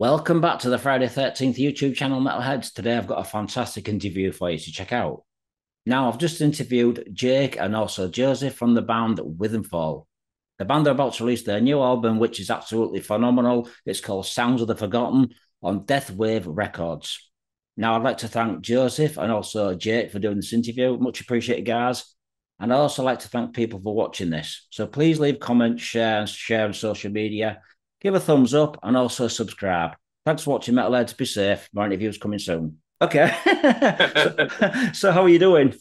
Welcome back to the Friday 13th YouTube channel, Metalheads. Today I've got a fantastic interview for you to check out. Now, I've just interviewed Jake and also Joseph from the band Witherfall. The band are about to release their new album, which is absolutely phenomenal. It's called Sounds of the Forgotten on Death Wave Records. Now, I'd like to thank Joseph and also Jake for doing this interview. Much appreciated, guys. And I'd also like to thank people for watching this. So please leave comments, share, and share on social media give a thumbs up, and also subscribe. Thanks for watching, Metalheads. Be safe. More interviews coming soon. Okay. so, so, how are you doing?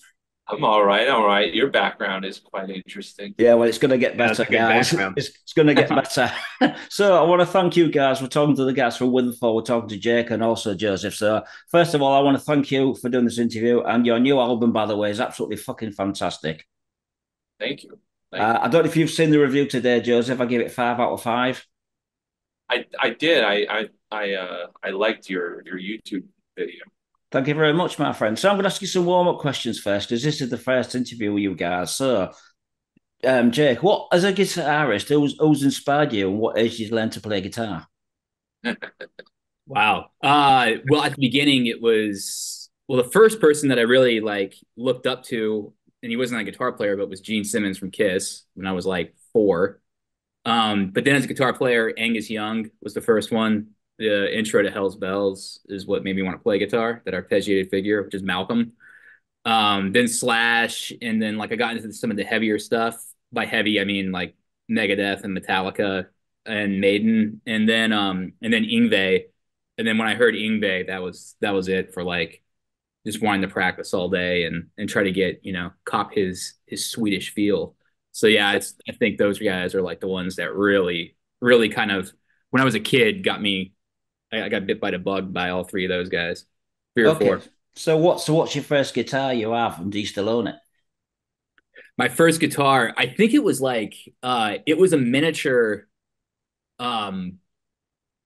I'm all right. All right. Your background is quite interesting. Yeah, well, it's going to get better, guys. It's, it's, going to get better. so, I want to thank you guys for talking to the guys from Witherfall. We're talking to Jake and also Joseph. So, first of all, I want to thank you for doing this interview. And your new album, by the way, is absolutely fucking fantastic. Thank you. Thank uh, you. I don't know if you've seen the review today, Joseph. I give it five out of five. I I did. I I I uh I liked your your YouTube video. Thank you very much, my friend. So I'm going to ask you some warm up questions first, because this is the first interview with you guys. So, um, Jake, what as a guitarist, who's who's inspired you, and what age did you learn to play guitar? wow. Uh, well, at the beginning, it was well the first person that I really like looked up to, and he wasn't a guitar player, but was Gene Simmons from Kiss when I was like four. Um, but then as a guitar player, Angus Young was the first one. The intro to Hell's Bells is what made me want to play guitar. That arpeggiated figure, which is Malcolm. Um, then Slash, and then like I got into some of the heavier stuff. By heavy, I mean like Megadeth and Metallica and Maiden, and then um, and then Yngwie. And then when I heard Yngwie, that was that was it for like just wanting to practice all day and and try to get you know cop his his Swedish feel. So yeah, it's I think those guys are like the ones that really, really kind of when I was a kid got me. I, I got bit by the bug by all three of those guys. Three or four. So what? So what's your first guitar you have, and do you still own it? My first guitar, I think it was like uh it was a miniature, um,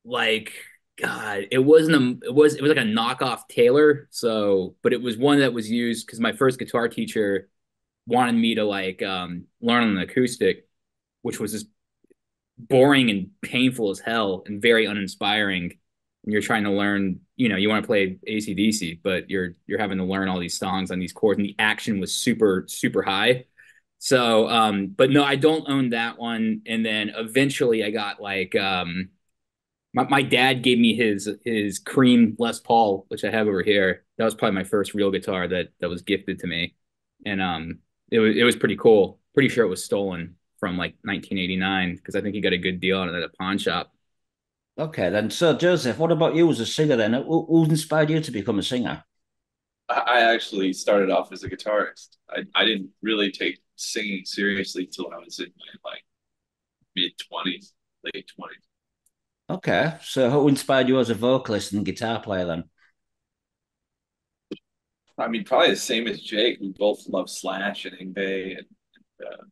like God, it wasn't a it was it was like a knockoff Taylor. So, but it was one that was used because my first guitar teacher wanted me to like um, learn on an acoustic, which was just boring and painful as hell and very uninspiring. And you're trying to learn, you know, you want to play ACDC, but you're you're having to learn all these songs on these chords, and the action was super super high. So, um, but no, I don't own that one. And then eventually, I got like um, my my dad gave me his his cream Les Paul, which I have over here. That was probably my first real guitar that that was gifted to me, and um, it was it was pretty cool. Pretty sure it was stolen from like 1989 because I think he got a good deal on it at a pawn shop. Okay, then. So, Joseph, what about you as a singer then? Who, who inspired you to become a singer? I actually started off as a guitarist. I, I didn't really take singing seriously till I was in my like mid 20s, late 20s. Okay, so who inspired you as a vocalist and guitar player then? I mean, probably the same as Jake. We both love Slash and Yngwie and, and uh,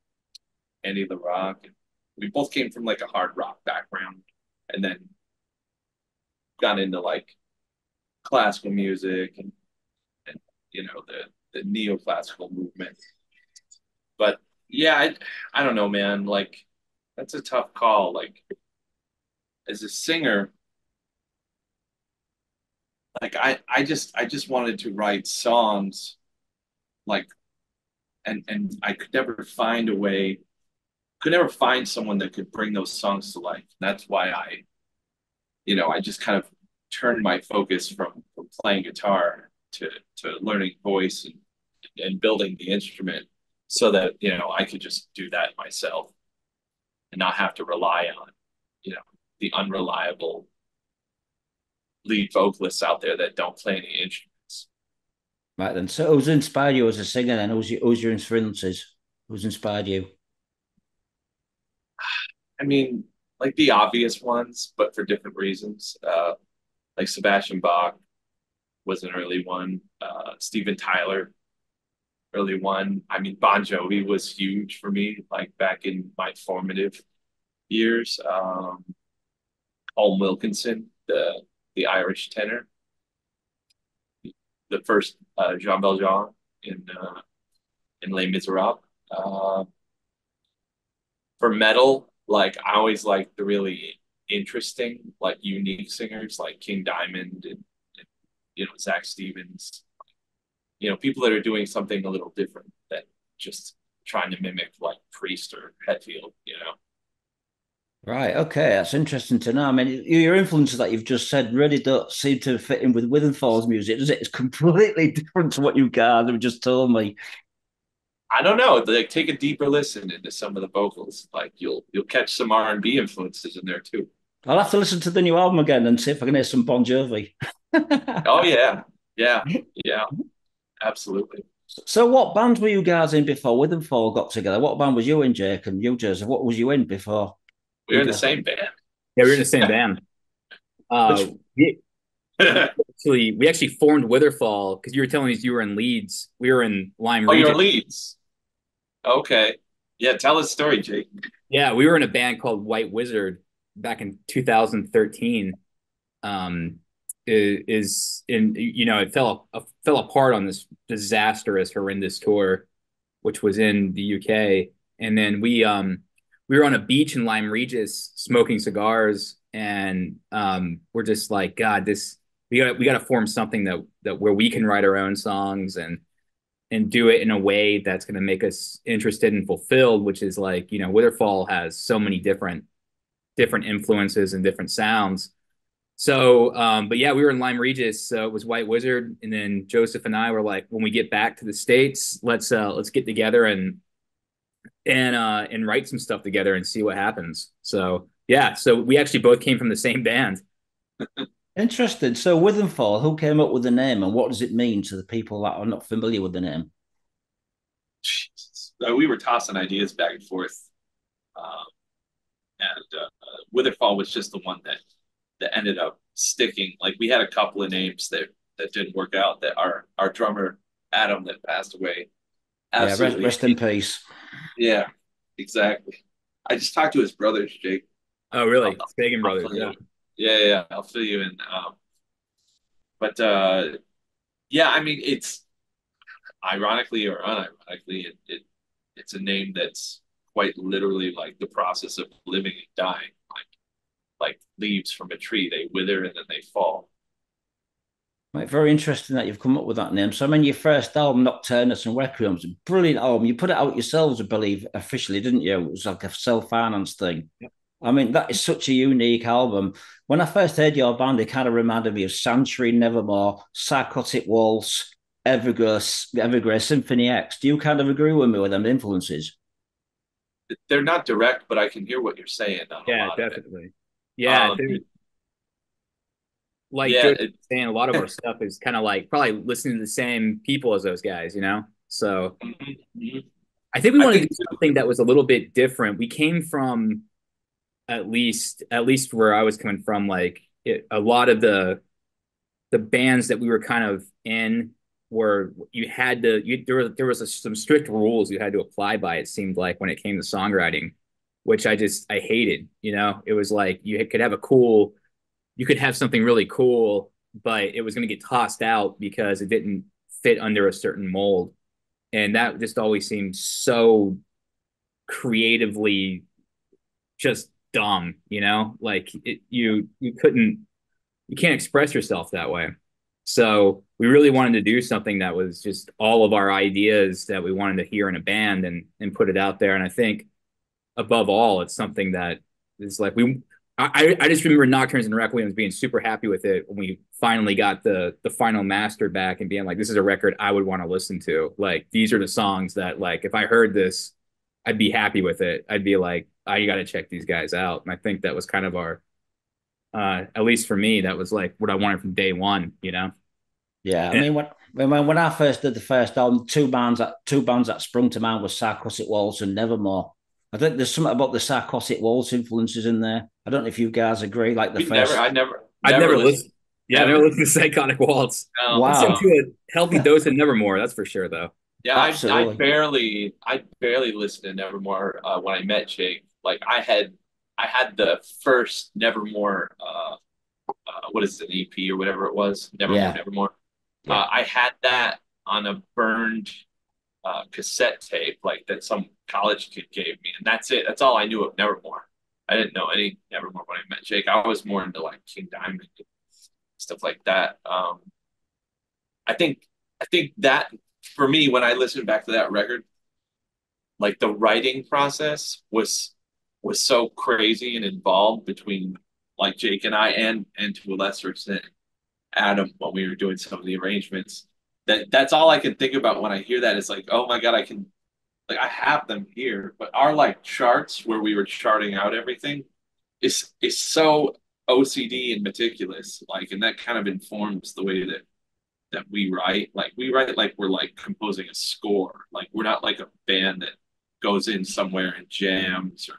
Andy LaRocque. And we both came from like a hard rock background, and then got into like classical music and and you know the the neoclassical movement. But yeah, I I don't know, man. Like that's a tough call. Like as a singer, like I I just I just wanted to write songs like and and I could never find a way could never find someone that could bring those songs to life. That's why I you know, I just kind of turned my focus from, from playing guitar to to learning voice and and building the instrument so that, you know, I could just do that myself and not have to rely on, you know, the unreliable lead vocalists out there that don't play any instruments. Right then. So who's inspired you as a singer then? Who's your, who's your influences? Who's inspired you? I mean, like the obvious ones, but for different reasons. Uh, like Sebastian Bach was an early one. Uh, Steven Tyler, early one. I mean, Bon Jovi was huge for me, like back in my formative years. Um, Colm Wilkinson, the the Irish tenor, the first uh, Jean Valjean in uh, in Les Miserables. Uh, for metal, like I always like the really interesting, like unique singers like King Diamond and, and you know Zak Stevens. You know, people that are doing something a little different than just trying to mimic like Priest or Hetfield. You know. Right. Okay. That's interesting to know. I mean, your influences that you've just said really don't seem to fit in with Witherfall's music, does it? It's completely different to what you guys have just told me. I don't know. Like, take a deeper listen into some of the vocals. Like, you'll you'll catch some R and B influences in there too. I'll have to listen to the new album again and see if I can hear some Bon Jovi. oh yeah, yeah, yeah, absolutely. So, what band were you guys in before Witherfall got together? What band was you in, Jake, and you, Joseph? What was you in before? We were in the same band. Yeah, we were in the same band. Uh, we, actually, we actually formed Witherfall because you were telling us you were in Leeds. We were in Lyme. Oh, you're Leeds. Okay. Yeah, tell us a story, Jake. Yeah, we were in a band called White Wizard back in 2013. Um, is in you know it fell uh, fell apart on this disastrous, horrendous tour, which was in the UK, and then we um we were on a beach in Lyme Regis smoking cigars, and um, we're just like, God, this we got we got to form something that that where we can write our own songs and and do it in a way that's going to make us interested and fulfilled. Which is like, you know, Witherfall has so many different different influences and different sounds. So, um, but yeah, we were in Lyme Regis. So it was White Wizard, and then Joseph and I were like, when we get back to the states, let's uh, let's get together and and uh and write some stuff together and see what happens. So yeah, so we actually both came from the same band. Interesting. So Witherfall, who came up with the name and what does it mean to the people that are not familiar with the name? Jesus. We were tossing ideas back and forth. Um, and uh, Witherfall was just the one that that ended up sticking. Like we had a couple of names that that didn't work out. That our our drummer Adam that passed away. Absolutely. Yeah, rest, rest in peace. Yeah, exactly. I just talked to his brothers, Jake. Oh, really? Sagan brothers. Yeah. yeah, yeah. I'll fill you in. Um, but uh, yeah, I mean, it's ironically or unironically, it, it it's a name that's quite literally like the process of living and dying, like like leaves from a tree. They wither and then they fall. Right, very interesting that you've come up with that name. So, I mean, your first album, Nocturnes and Requiem's a brilliant album. You put it out yourselves, I believe, officially, didn't you? It was like a self-financed thing. Yep. I mean, that is such a unique album. When I first heard your band, it kind of reminded me of Sanctuary, Nevermore, Psychotic Waltz, Evergrey, Evergrey, Symphony X. Do you kind of agree with me with them influences? They're not direct, but I can hear what you're saying. yeah, definitely. Yeah, um, like yeah, Joe saying, a lot of our stuff is kind of like probably listening to the same people as those guys, you know. So. I think we wanted to do something that was a little bit different. We came from at least at least where I was coming from, like it, a lot of the the bands that we were kind of in where you had to you there was there was a, some strict rules you had to apply by it seemed like when it came to songwriting which i just i hated you know it was like you could have a cool you could have something really cool, but it was going to get tossed out because it didn't fit under a certain mold. And that just always seemed so creatively just dumb, you know, like it, you, you couldn't, you can't express yourself that way. So we really wanted to do something that was just all of our ideas that we wanted to hear in a band and, and put it out there. And I think above all, it's something that is like, we, I, I just remember Nocturnes and Requiems being super happy with it when we finally got the the final master back and being like, this is a record I would want to listen to. Like these are the songs that like if I heard this, I'd be happy with it. I'd be like, I oh, got to check these guys out. And I think that was kind of our, uh, at least for me, that was like what I wanted from day one. You know. Yeah, I mean when when when I first did the first album, two bands that two bands that sprung to mind was Psychotic Waltz and Nevermore. I think there's something about the Psychotic Waltz influences in there. I don't know if you guys agree. Like the we first, never, I never, I never, never listened. Yeah, I never listened to Psychotic Waltz. No. Wow, to a healthy dose of Nevermore. That's for sure, though. Yeah, I, I, barely, I barely listened to Nevermore uh, when I met Jake. Like I had, I had the first Nevermore. Uh, uh, what is it, an EP or whatever it was? Nevermore, yeah. Nevermore. Yeah. Uh, I had that on a burned uh, cassette tape, like that some college kid gave me, and that's it. That's all I knew of Nevermore. I didn't know any Nevermore when I met Jake. I was more into like King Diamond stuff like that. Um, I think I think that for me when I listened back to that record, like the writing process was was so crazy and involved between like Jake and I and and to a lesser extent Adam when we were doing some of the arrangements. That that's all I can think about when I hear that. It's like, oh my god, I can like I have them here, but our like charts where we were charting out everything is is so OCD and meticulous, like, and that kind of informs the way that that we write. Like we write like we're like composing a score. Like we're not like a band that goes in somewhere and jams or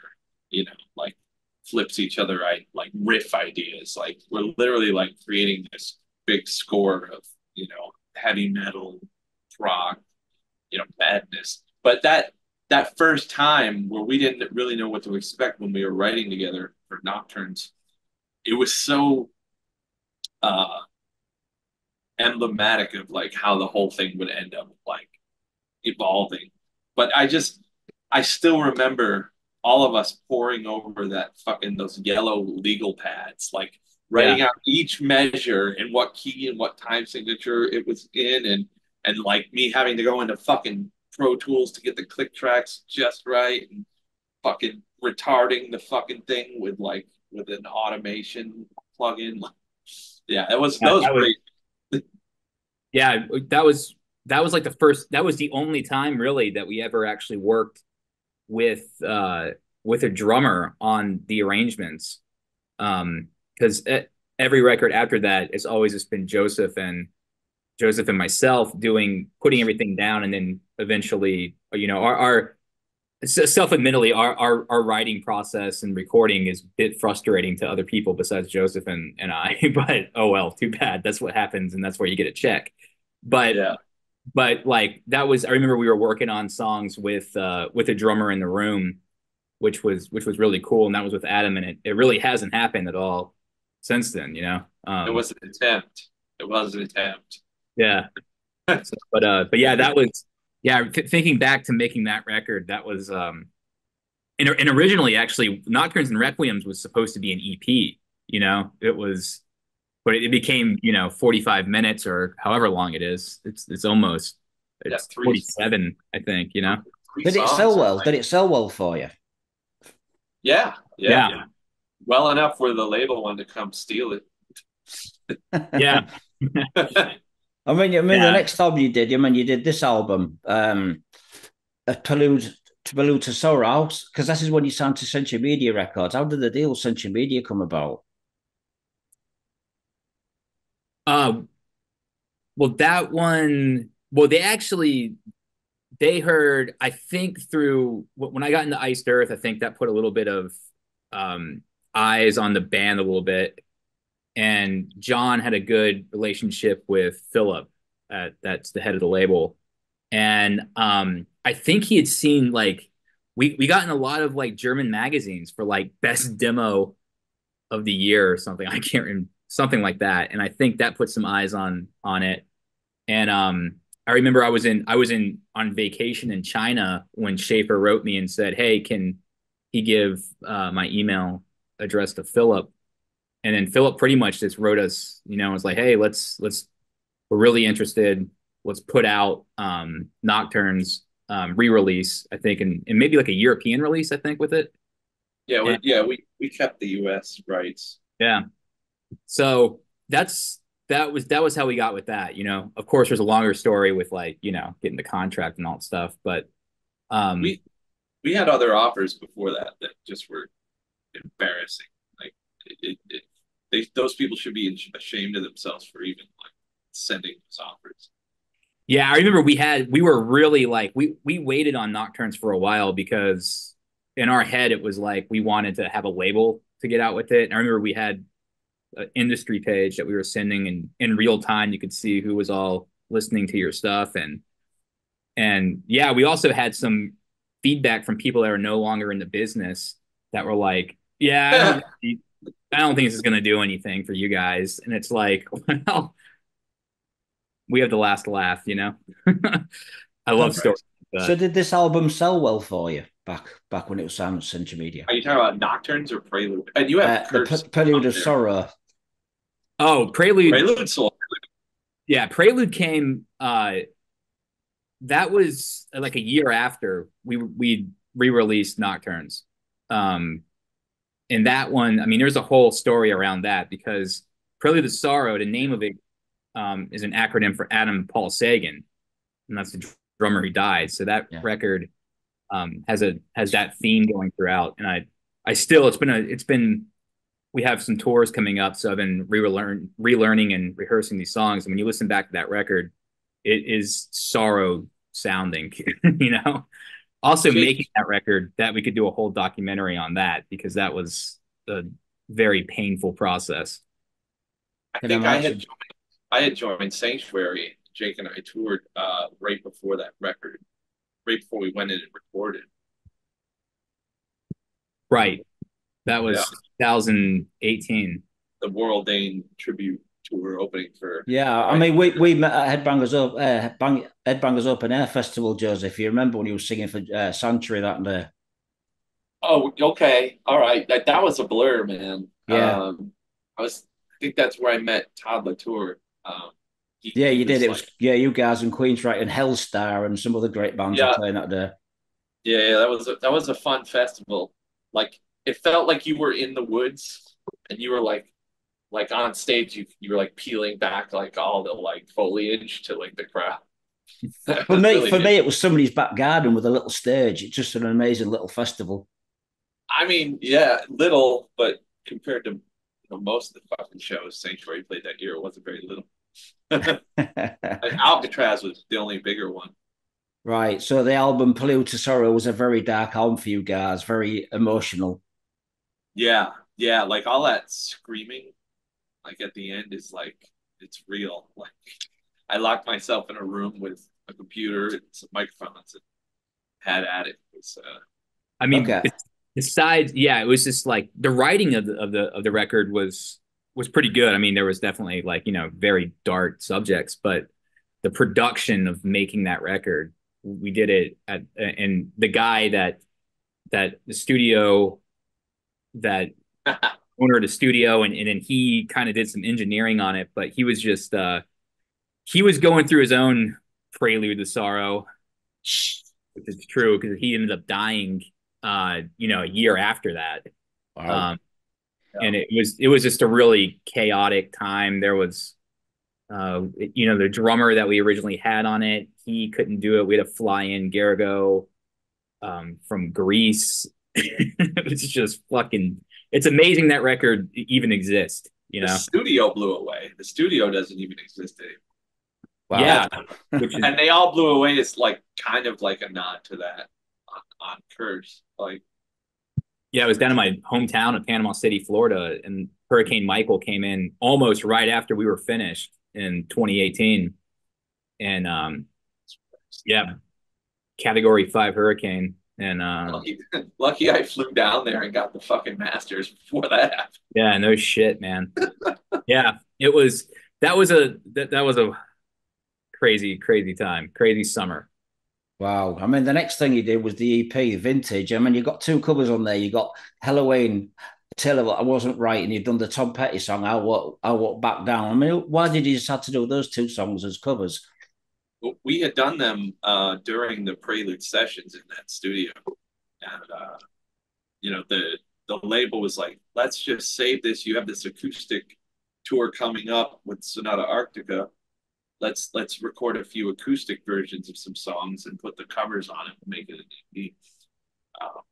you know like flips each other right like riff ideas. Like we're literally like creating this big score of you know heavy metal, rock, you know madness. But that that first time where we didn't really know what to expect when we were writing together for Nocturnes, it was so uh emblematic of like how the whole thing would end up like evolving. But I just I still remember all of us poring over that fucking those yellow legal pads, like writing yeah. out each measure and what key and what time signature it was in and and like me having to go into fucking Pro Tools to get the click tracks just right and fucking retarding the fucking thing with like with an automation plugin. Yeah, it was yeah, that was great yeah, that was that was like the first. That was the only time really that we ever actually worked with uh with a drummer on the arrangements. Um, because every record after that has always just been Joseph and Joseph and myself doing putting everything down, and then eventually, you know, our our self-admittedly our, our our writing process and recording is a bit frustrating to other people besides joseph and, and i but oh well too bad that's what happens and that's where you get a check but yeah. but like that was I remember we were working on songs with uh with a drummer in the room, which was which was really cool. And that was with Adam, and it, it really hasn't happened at all since then, you know. Um, it was an attempt. It was an attempt. Yeah. so, but uh but yeah, that was yeah, th- thinking back to making that record, that was um and, and originally actually Nocturnes and Requiems was supposed to be an EP, you know. It was but it, became you know 45 minutes or however long it is it's it's almost it's yeah, 47 i think you know did it sell well did it sell well for you yeah, yeah yeah, well enough for the label one to come steal it yeah i mean i mean yeah. the next album you did i mean you did this album um a prelude to prelude to sorrow because this is when you signed to century media records how did the deal with century media come about uh, well, that one, well, they actually they heard. I think through when I got into Iced Earth, I think that put a little bit of um, eyes on the band a little bit. And John had a good relationship with Philip, at, that's the head of the label, and um, I think he had seen like we we got in a lot of like German magazines for like best demo of the year or something. I can't remember something like that. And I think that put some eyes on on it. And um, I remember I was in I was in on vacation in China when Schaffer wrote me and said, "Hey, can he give uh, my email address to Philip?" And then Philip pretty much just wrote us, you know, was like, "Hey, let's let's we're really interested. Let's put out um, Nocturnes um, re-release. I think, and, and maybe like a European release. I think with it. Yeah, we, yeah, we we kept the U.S. rights. Yeah, so that's that was that was how we got with that. You know, of course, there's a longer story with like you know getting the contract and all that stuff, but um, we we had other offers before that that just were embarrassing. Like it, it, they, those people should be ashamed of themselves for even like sending those offers. Yeah, I remember we had we were really like we we waited on Nocturnes for a while because in our head it was like we wanted to have a label to get out with it. And I remember we had an industry page that we were sending and in real time you could see who was all listening to your stuff and and yeah we also had some feedback from people that are no longer in the business that were like yeah I don't, I don't think this is going to do anything for you guys and it's like well we have the last laugh you know i love stories so did this album sell well for you back back when it was signed with Century Media. Are you talking about Nocturnes or Prelude? And you have uh, the Prelude of there. Sorrow. Oh, Prelude. Prelude Soul. Yeah, Prelude came. uh That was like a year after we we re-released Nocturnes. Um, and that one, I mean, there's a whole story around that because Prelude to Sorrow, the name of it um, is an acronym for Adam Paul Sagan, and that's the drummer who died. So that yeah. record um, has a has that theme going throughout, and I I still it's been a it's been we have some tours coming up, so I've been relearn relearning and rehearsing these songs. And when you listen back to that record, it is sorrow sounding, you know. Also, making that record, that we could do a whole documentary on that because that was a very painful process. I think I had joined, I had joined Sanctuary. Jake and I toured uh, right before that record, right before we went in and recorded. Right, that was yeah. 2018. The Warrel Dane tribute tour opening for. Yeah, I mean, we we met at Headbangers Up, uh, Bang, Headbangers Open Air Festival, Joseph. You remember when you were singing for uh, Sanctuary that day? Oh, okay, all right. That that was a blur, man. Yeah, um, I was. I think that's where I met Todd La Torre. Um, he, yeah, you did. It was yeah, you guys and Queensryche and Helstar and some other great bands yeah. were playing that day. Yeah, yeah, that was a, that was a fun festival. Like it felt like you were in the woods and you were like like on stage you you were like peeling back like all the like foliage to like the crowd. for me, really for me, it was somebody's back garden with a little stage. It's just an amazing little festival. I mean, yeah, little, but compared to you know, most of the fucking shows Sanctuary played that year, it wasn't very little. Alcatraz was the only bigger one. Right. So the album Prelude to Sorrow was a very dark album for you guys, very emotional. Yeah. Yeah. Like all that screaming like at the end is like it's real. Like I locked myself in a room with a computer and some microphones and had at it. it was, uh, I mean, okay. besides, yeah, it was just like the writing of the of the of the record was was pretty good. I mean, there was definitely like you know very dark subjects, but the production of making that record, we did it at and the guy that that the studio that owner of the studio and, and then he kind of did some engineering on it but he was just uh he was going through his own prelude to sorrow which is true because he ended up dying uh you know a year after that. Wow. um and it was it was just a really chaotic time. There was uh you know the drummer that we originally had on it he couldn't do it. We had to fly in Garrigo um from Greece. It was just fucking it's amazing that record even exists. You know, the studio blew away. The studio doesn't even exist anymore. Wow. Yeah, is, and they all blew away. It's like kind of like a nod to that on, on Curse. Like, yeah, it was down in my hometown of Panama City, Florida, and Hurricane Michael came in almost right after we were finished in 2018, and um, yeah, Category Five hurricane and uh, lucky, lucky, I flew down there and got the fucking Masters before that happened. Yeah, no shit, man. yeah, it was that was a that, that was a crazy, crazy time, crazy summer. Wow. I mean, the next thing you did was the EP, Vintage. I mean, you got two covers on there. You got Halloween, Tell What I Wasn't Right, and you've done the Tom Petty song, I Walk, I Walk Back Down. I mean, why did you decide to do those two songs as covers? We had done them uh, during the prelude sessions in that studio, and uh, you know the the label was like, "Let's just save this. You have this acoustic tour coming up with Sonata Arctica. Let's let's record a few acoustic versions of some songs and put the covers on it and make it an EP." Um,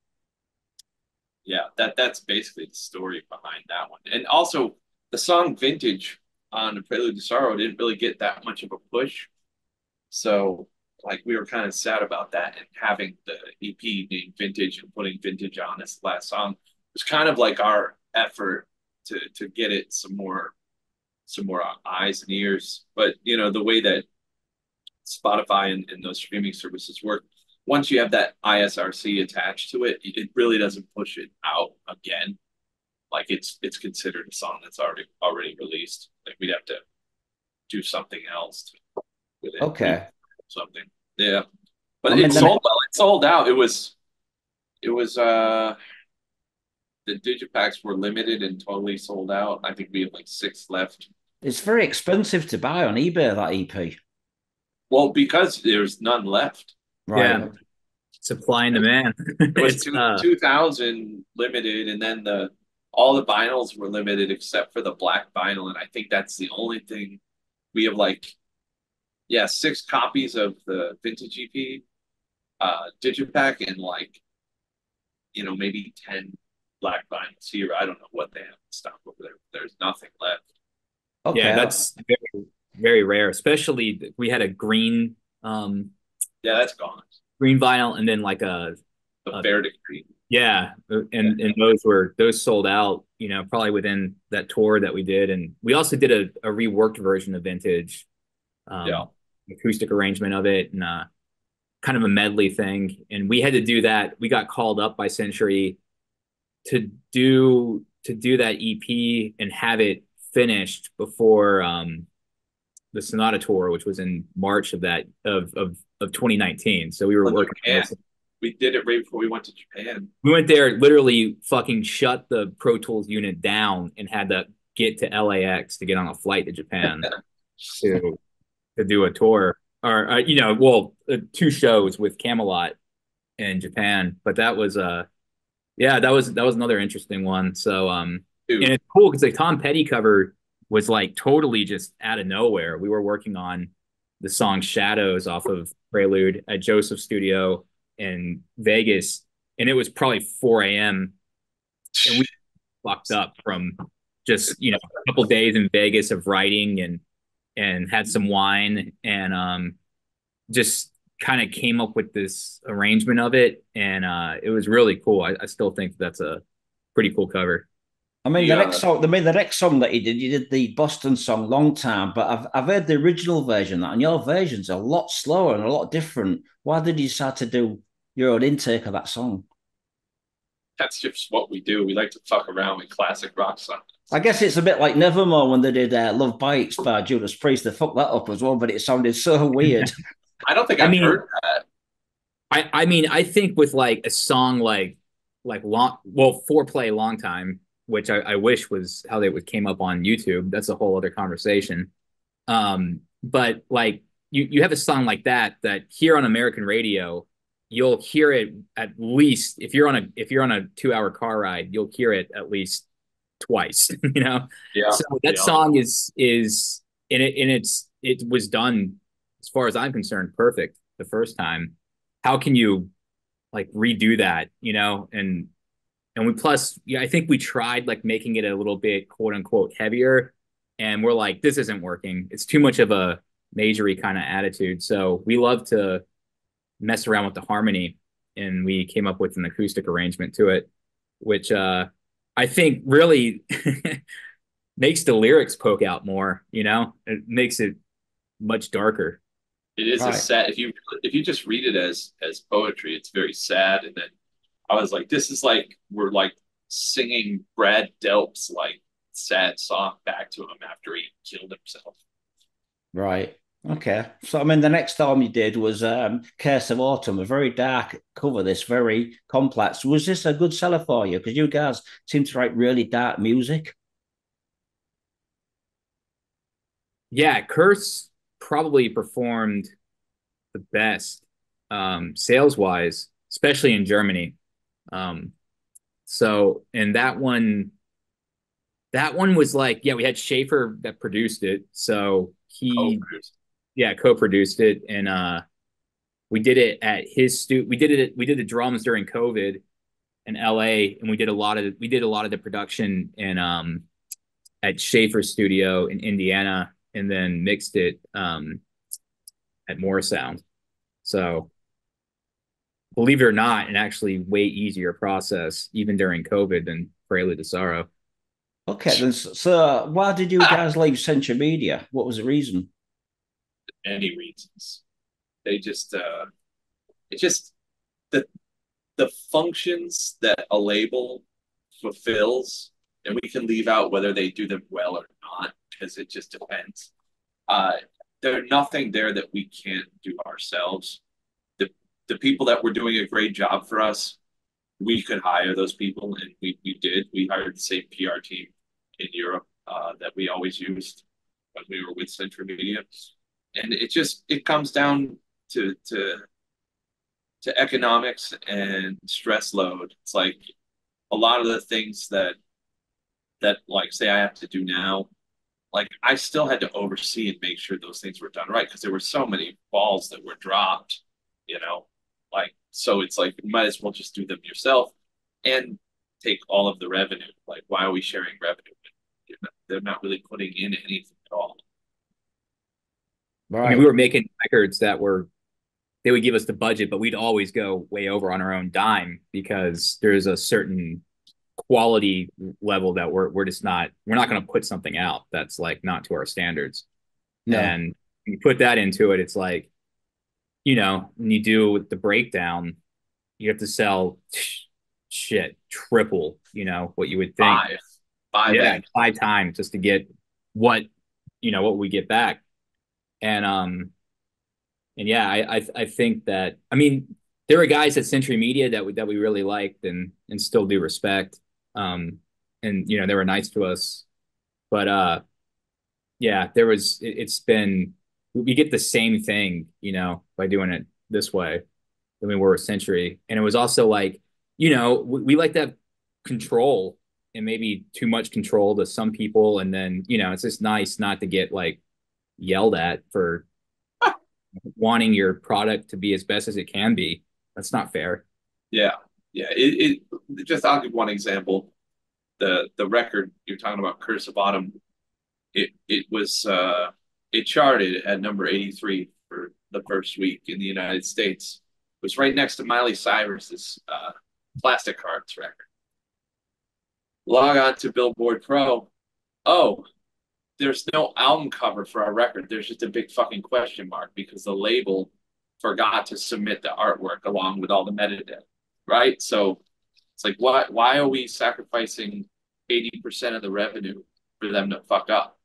yeah, that that's basically the story behind that one, and also the song "Vintage" on the Prelude to Sorrow didn't really get that much of a push so like we were kind of sad about that and having the EP being vintage and putting vintage on as the last song was kind of like our effort to to get it some more some more eyes and ears. But you know, the way that Spotify and, and those streaming services work, once you have that ISRC attached to it, it really doesn't push it out again. Like it's it's considered a song that's already already released. Like we'd have to do something else to. Okay. Something. Yeah. But I mean, it sold well. It sold out. It was it was uh the digipacks were limited and totally sold out. I think we have like six left. It's very expensive to buy on eBay that EP. Well, because there's none left. Right. Yeah. Supply and demand. It was two uh, two thousand limited, and then the all the vinyls were limited except for the black vinyl, and I think that's the only thing we have. Like, yeah, six copies of the vintage EP, uh, digipack, and like, you know, maybe ten black vinyls here. I don't know what they have in stock over there. There's nothing left. Okay. yeah, that's very, very rare. Especially we had a green um Yeah, that's gone. green vinyl and then like a The Uh, fair decree. yeah, and and those were those sold out, you know, probably within that tour that we did. And we also did a, a reworked version of Vintage. Um Yeah. Acoustic arrangement of it and uh kind of a medley thing. And we had to do that. We got called up by Century to do to do that EP and have it finished before um the Sonata tour, which was in March of that of of of 2019. So we were Well, working. yeah. We did it right before we went to Japan. We went there, literally fucking shut the Pro Tools unit down and had to get to LAX to get on a flight to Japan to to do a tour or uh, you know, well, uh, two shows with Kamelot in Japan. But that was uh, yeah, that was that was another interesting one. So um, Dude, and it's cool because the Tom Petty cover was like totally just out of nowhere. We were working on the song Shadows off of Prelude at Joseph Studio in Vegas, and it was probably 4 a.m. and we fucked up from just you know a couple days in Vegas of writing and and had some wine and um just kind of came up with this arrangement of it and uh it was really cool. I, I still think that's a pretty cool cover. I mean, Yeah. the next song, I mean, the next song that you did, you did the Boston song "Long Time," but I've I've heard the original version, that, and your version's a lot slower and a lot different. Why did you decide to do your own intake of that song? that's just what we do. We like to fuck around with classic rock songs. I guess it's a bit like Nevermore when they did uh, "Love Bites" by Judas Priest. They fucked that up as well, but it sounded so weird. I don't think I I've mean- heard that. I I mean I think with like a song like like long well foreplay long time which I, I wish was how they would came up on YouTube that's a whole other conversation um but like you you have a song like that that here on American radio you'll hear it at least if you're on a if you're on a two hour car ride you'll hear it at least twice you know Yeah. so that yeah. song is is and it and it's it was done as far as I'm concerned perfect the first time. How can you like redo that, you know? And and we plus yeah, I think we tried like making it a little bit quote unquote heavier and we're like this isn't working. It's too much of a majory kind of attitude. So we love to mess around with the harmony and we came up with an acoustic arrangement to it which uh I think really makes the lyrics poke out more, you know? It makes it much darker. It is Right. a sad if you if you just read it as as poetry, it's very sad. And then I was like, this is like we're like singing Brad Delp's like sad song back to him after he killed himself. Right. Okay. So I mean, the next album you did was um, "Curse of Autumn," a very dark cover. This very complex. Was this a good seller for you? Because you guys seem to write really dark music. Yeah, Curse probably performed the best um, sales wise, especially in Germany. Um, so, and that one, that one was like, yeah, we had Schaffer that produced it. So he, Oh, Bruce. Yeah, co-produced it, and uh, we did it at his stu. We did it. We did the drums during COVID in LA, and we did a lot of we did a lot of the production in um at Schaffer studio in Indiana, and then mixed it um at Morrisound. So believe it or not, an actually way easier process even during COVID than Prelude to Sorrow. Okay. Then, so so why did you guys leave Century Media? What was the reason? Any reasons. They just uh it just the the functions that a label fulfills, and we can leave out whether they do them well or not, because it just depends. Uh there's nothing there that we can't do ourselves. The the people that were doing a great job for us we could hire those people, and we we did. We hired the same PR team in Europe uh, that we always used when we were with Century Media, and it just it comes down to to to economics and stress load. It's like a lot of the things that that like say I have to do now, like I still had to oversee and make sure those things were done right because there were so many balls that were dropped, you know. Like so it's like you might as well just do them yourself and take all of the revenue. Like why are we sharing revenue? They're not really putting in anything. Right. I mean, we were making records that were they would give us the budget, but we'd always go way over on our own dime because there's a certain quality level that we're we're just not we're not going to put something out that's like not to our standards. No. And you put that into it, it's like, you know, when you do the breakdown, you have to sell shit triple, you know, what you would think. Five, five, yeah, five times just to get what you know what we get back. And um, and yeah, I, I I think that I mean there were guys at Century Media that we that we really liked and and still do respect. Um, and you know they were nice to us, but uh, yeah, there was it, it's been we get the same thing, you know, by doing it this way than we were a Century, and it was also like you know we, we like that control and maybe too much control to some people, and then you know it's just nice not to get like yelled at for wanting your product to be as best as it can be. That's not fair. Yeah, yeah. It, it just I'll give one example. The the record you're talking about, Curse of Autumn. It it was uh, it charted at number 83 for the first week in the United States. It was right next to Miley Cyrus's uh, Plastic Hearts record. Log on to Billboard Pro. Oh, there's no album cover for our record. There's just a big fucking question mark because the label forgot to submit the artwork along with all the metadata, right? So it's like, why why are we sacrificing eighty percent of the revenue for them to fuck up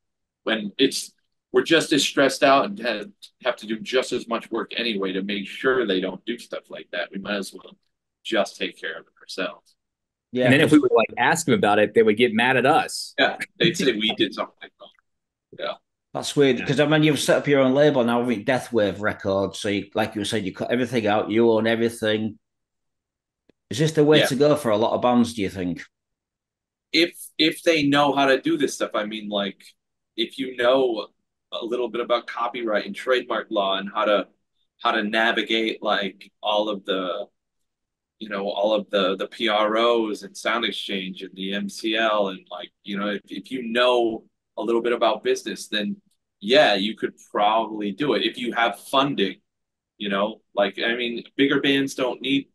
when it's we're just as stressed out and have, have to do just as much work anyway to make sure they don't do stuff like that. We might as well just take care of it ourselves. Yeah. And then if we would like ask them about it, they would get mad at us. Yeah. They'd say we did something wrong. Yeah. That's weird because yeah. I mean you've set up your own label now, with Death Wave Records. So, you, like you said, you cut everything out. You own everything. Is this the way yeah. to go for a lot of bands? Do you think? If if they know how to do this stuff, I mean, like if you know a little bit about copyright and trademark law and how to how to navigate like all of the you know all of the the PROs and Sound Exchange and the MCL and like you know if, if you know a little bit about business, then yeah, you could probably do it if you have funding. You know, like I mean, bigger bands don't need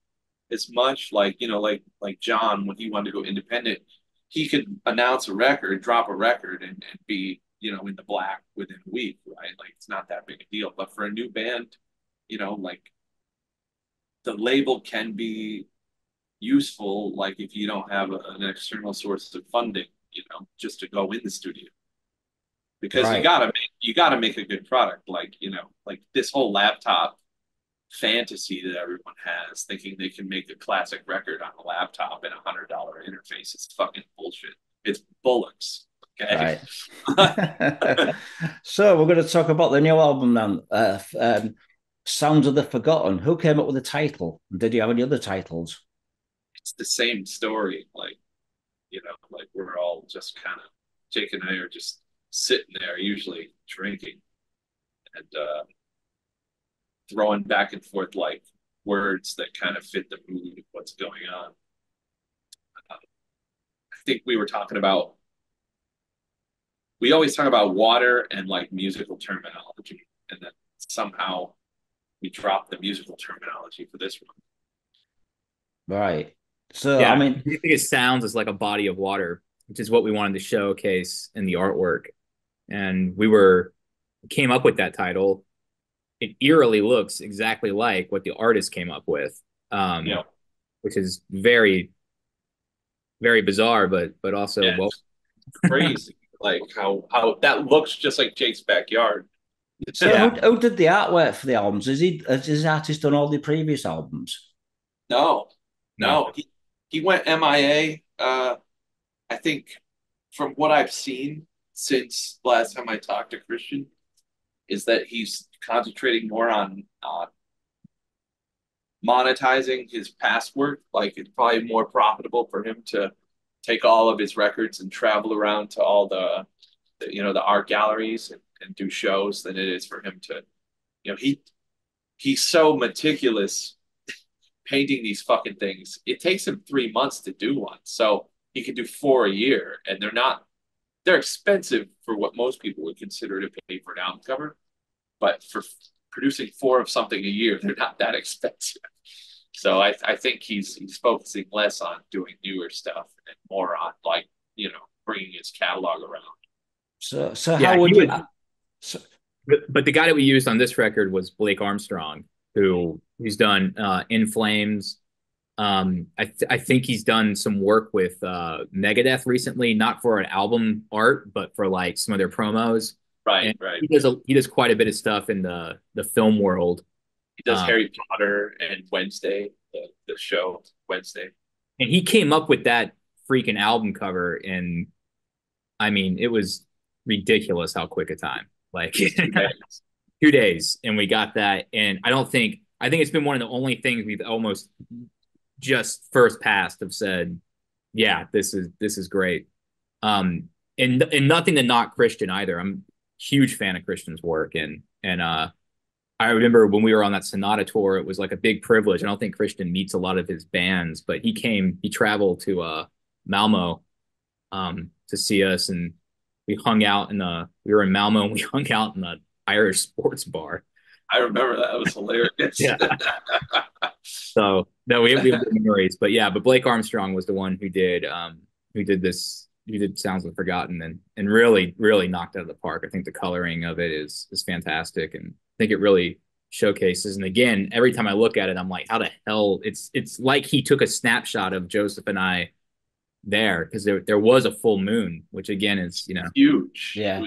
as much. Like you know, like like John when he wanted to go independent, he could announce a record, drop a record, and, and be you know in the black within a week, right? Like it's not that big a deal. But for a new band, you know, like the label can be useful, like if you don't have a, an external source of funding, you know, just to go in the studio because right. you gotta make you gotta make a good product. Like you know, like this whole laptop fantasy that everyone has, thinking they can make a classic record on a laptop and a hundred dollar interface is fucking bullshit. It's bullocks. Okay. Right. so we're going to talk about the new album then. Uh, um, Sounds of the Forgotten. Who came up with the title? Did you have any other titles? It's the same story. Like, you know, like we're all just kind of Jake and I are just sitting there, usually drinking and uh, throwing back and forth like words that kind of fit the mood of what's going on. Uh, I think we were talking about, we always talk about water and like musical terminology, and then somehow we drop the musical terminology for this one. Right. So, yeah, I mean, I think it sounds as like a body of water, which is what we wanted to showcase in the artwork and we were came up with that title. It eerily looks exactly like what the artist came up with, um, yeah. which is very, very bizarre, but but also yeah, well, crazy. like how how that looks just like Jake's backyard. So yeah. who, who, did the artwork for the albums? Is he has his artist done all the previous albums? No, no. He, he went MIA. Uh, I think from what I've seen since last time I talked to Kristian, is that he's concentrating more on uh, monetizing his past work. Like it's probably more profitable for him to take all of his records and travel around to all the, the you know the art galleries and, and do shows than it is for him to you know he he's so meticulous painting these fucking things it takes him three months to do one so he can do four a year and they're not they're expensive for what most people would consider to pay for an album cover but for producing four of something a year they're not that expensive so I, I think he's he's focusing less on doing newer stuff and more on like you know bringing his catalog around. So so yeah, how would you? so, but, but the guy that we used on this record was Blake Armstrong, who who's done uh, In Flames. Um, I th- I think he's done some work with uh, Megadeth recently, not for an album art, but for like some of their promos. Right, and right. He does a, he does quite a bit of stuff in the the film world. He does um, Harry Potter and Wednesday, the, the show Wednesday. And he came up with that freaking album cover and I mean, it was ridiculous how quick a time. Like two days. two days. And we got that. And I don't think I think it's been one of the only things we've almost just first passed have said, yeah, this is this is great. Um and and nothing to knock Kristian either. I'm huge fan of Kristian's work and and uh I remember when we were on that Sonata tour, it was like a big privilege. I don't think Kristian meets a lot of his bands, but he came, he traveled to uh, Malmo um, to see us, and we hung out in the. We were in Malmo, and we hung out in the Irish sports bar. I remember that. It was hilarious. yeah. so no, we have, we have memories, but yeah, but Blake Armstrong was the one who did um, who did this who did Sounds of Forgotten and and really really knocked out of the park. I think the coloring of it is is fantastic and I think it really showcases. And again, every time I look at it, I'm like, how the hell? It's it's like he took a snapshot of Joseph and I there because there there was a full moon, which again is you know huge. Yeah.